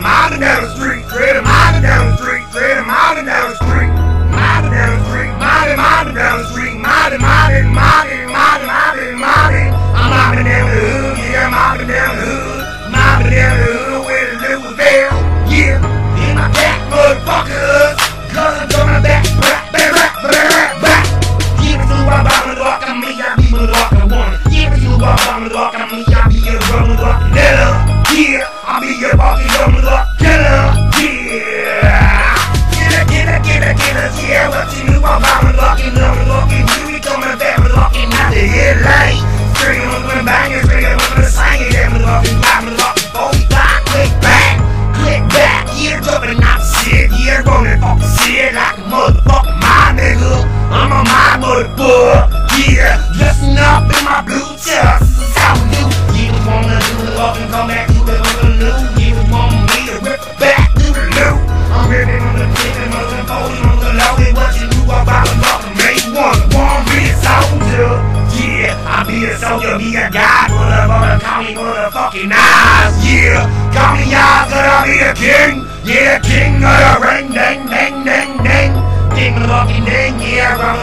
mile down the street, tread shit like a motherfucking my nigga. I'm a my motherfucker, yeah, dressing up in my blue. This is how we do. You wanna do the fucking come back to the new. You want me to rip back to the new. I'm ripping on the chicken, on the folding, on the loaded. What you knew about the fucking make one, want me a soldier. Yeah, I be a soldier, be a guy, motherfucker, call me motherfucking eyes. Yeah, call me eyes, I be a king. Yeah, king of the ring, ding, ding,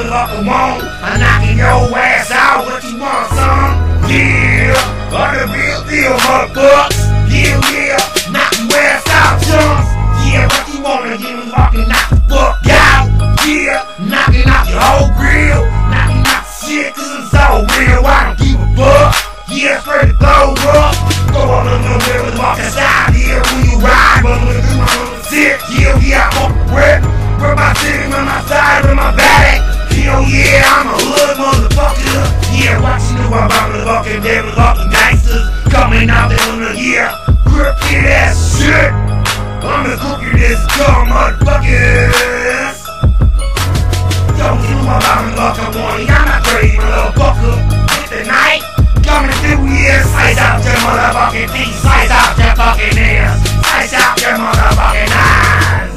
yeah, run the. I'm knocking your ass out, what you want, son? Yeah, I'm the real deal, motherfuckers. Yeah, yeah, knock your ass out, chumps. Yeah, what you wanna get me fucking knock the fuck out? Yeah, knocking out your whole grill. Knocking out shit, cause I'm so real, I don't give a fuck. Yeah, straight to blow up. Go on the little bit with walk outside here when you ride. But I'm gonna do my little shit. Yeah, yeah, I'm up rip. Rip slice out your fucking ears, slice out your motherfucking eyes.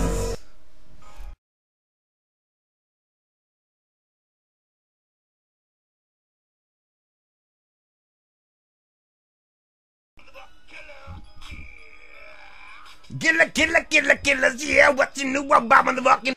Killer, killer, killer, killers, yeah, what you knew about motherfucking